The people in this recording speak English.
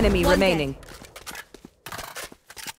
enemy One remaining. dead.